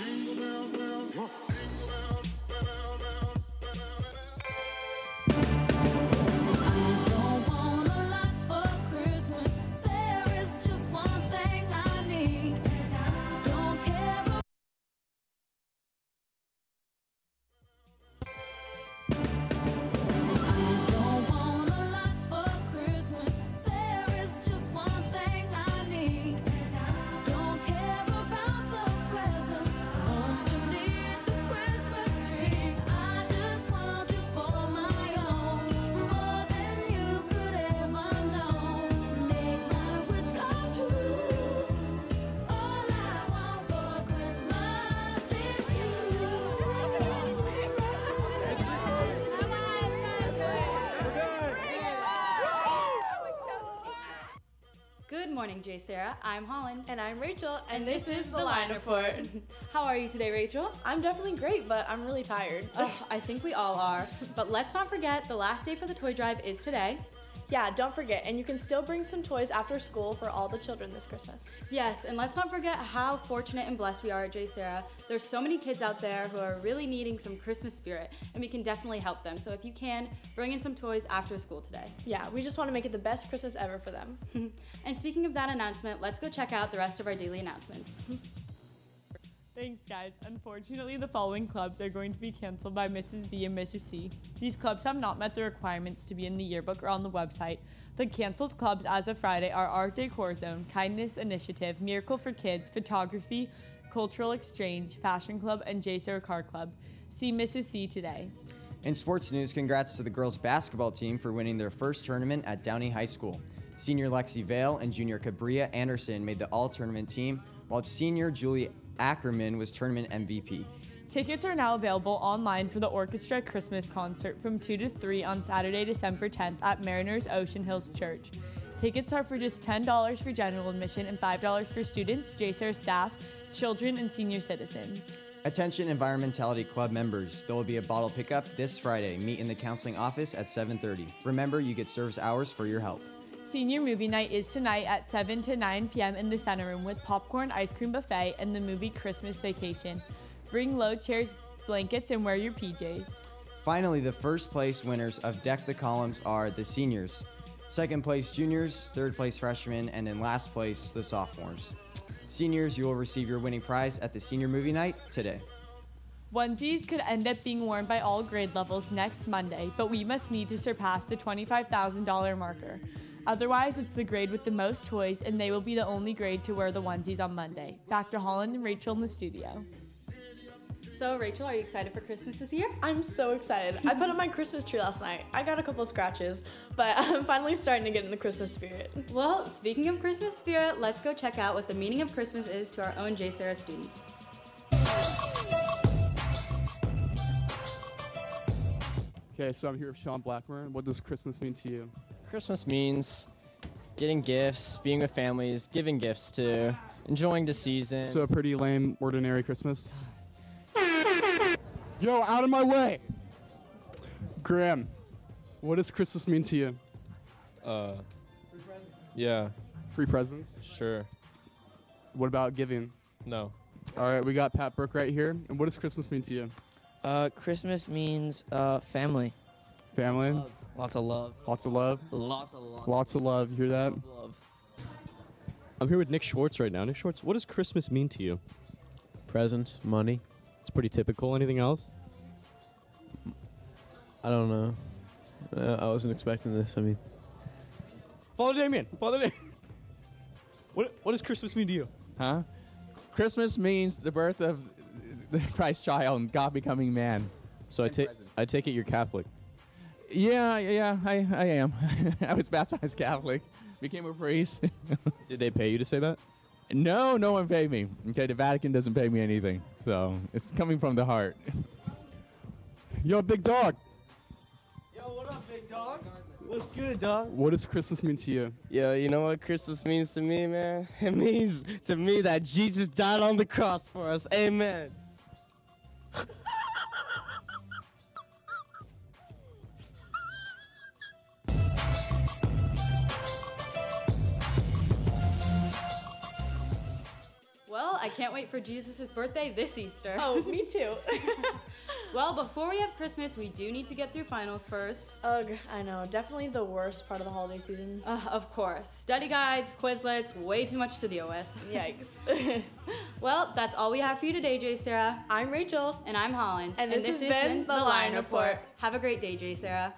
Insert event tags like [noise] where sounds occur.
Don't Good morning, JSerra. I'm Holland. And I'm Rachel, And this is the Lion Report. [laughs] How are you today, Rachel? I'm definitely great, but I'm really tired. [laughs] I think we all are. But let's not forget the last day for the toy drive is today. yeah, don't forget, and you can still bring some toys after school for all the children this Christmas. Yes, and let's not forget how fortunate and blessed we are at JSerra. There's so many kids out there who are really needing some Christmas spirit, and we can definitely help them. So if you can, bring in some toys after school today. Yeah, we just want to make it the best Christmas ever for them. [laughs] And speaking of that announcement, let's go check out the rest of our daily announcements. Thanks, guys. Unfortunately, the following clubs are going to be canceled by Mrs. B and Mrs. C. These clubs have not met the requirements to be in the yearbook or on the website. The canceled clubs as of Friday are Art Decor Zone, Kindness Initiative, Miracle for Kids, Photography, Cultural Exchange, Fashion Club, and JSerra Car Club. See Mrs. C today. In sports news, congrats to the girls basketball team for winning their first tournament at Downey High School. Senior Lexi Vale and junior Cabria Anderson made the all tournament team, while senior Julie Ackerman was tournament MVP. Tickets are now available online for the orchestra Christmas concert from 2 to 3 on Saturday, December 10th at Mariners Ocean Hills Church. Tickets are for just $10 for general admission and $5 for students, JSerra staff, children, and senior citizens. Attention Environmentality Club members, there will be a bottle pickup this Friday. Meet in the counseling office at 7:30. Remember, you get service hours for your help. Senior movie night is tonight at 7 to 9 p.m. in the center room with popcorn, ice cream buffet, and the movie Christmas Vacation. Bring low chairs, blankets, and wear your PJs. Finally, the first place winners of Deck the Columns are the seniors. Second place juniors, third place freshmen, and in last place the sophomores. Seniors, you will receive your winning prize at the senior movie night today. Onesies could end up being worn by all grade levels next Monday, but we must need to surpass the $25,000 marker. Otherwise, it's the grade with the most toys, and they will be the only grade to wear the onesies on Monday. Back to Holland and Rachel in the studio. So, Rachel, are you excited for Christmas this year? I'm so excited. I put up my Christmas tree last night. I got a couple scratches, but [laughs] I'm finally starting to get in the Christmas spirit. Well, speaking of Christmas spirit, let's go check out what the meaning of Christmas is to our own JSerra students. Okay, so I'm here with Sean Blackburn. What does Christmas mean to you? Christmas means getting gifts, being with families, giving gifts to, enjoying the season. So a pretty lame, ordinary Christmas. Yo, out of my way! Graham, what does Christmas mean to you? Uh, yeah, Free presents. sure. What about giving? No. All right, we got Pat Brooke right here. And what does Christmas mean to you? Uh, Christmas means uh, family. Family, Love. Lots of love. lots of love, Lots of love. lots of love. You hear that? love. I'm here with Nick Schwartz right now. Nick Schwartz, what does Christmas mean to you? Presents, money. It's pretty typical. Anything else? I don't know. Uh, I wasn't expecting this. I mean, Father Damien. Father Damien. [laughs] What, what does Christmas mean to you? Huh? Christmas means the birth of [laughs] the Christ child and God becoming man. so I take I take it you're Catholic. Yeah, yeah, I, I am. [laughs] I was baptized Catholic, became a priest. [laughs] Did they pay you to say that? no, no one paid me. Okay, the Vatican doesn't pay me anything, so it's coming from the heart. Yo, big dog. Yo, what up, big dog? What's good, dog? What does Christmas mean to you? Yo, you know what Christmas means to me, man? It means to me that Jesus died on the cross for us. Amen. I can't wait for Jesus' birthday this Easter. Oh, me too. [laughs] [laughs] well, before we have Christmas, we do need to get through finals first. Ugh, I know. Definitely the worst part of the holiday season. Uh, of course. Study guides, Quizlets, way too much to deal with. Yikes. [laughs] well, that's all we have for you today, JSerra. I'm Rachel. And I'm Holland. And this has been The Lion Report. Have a great day, JSerra.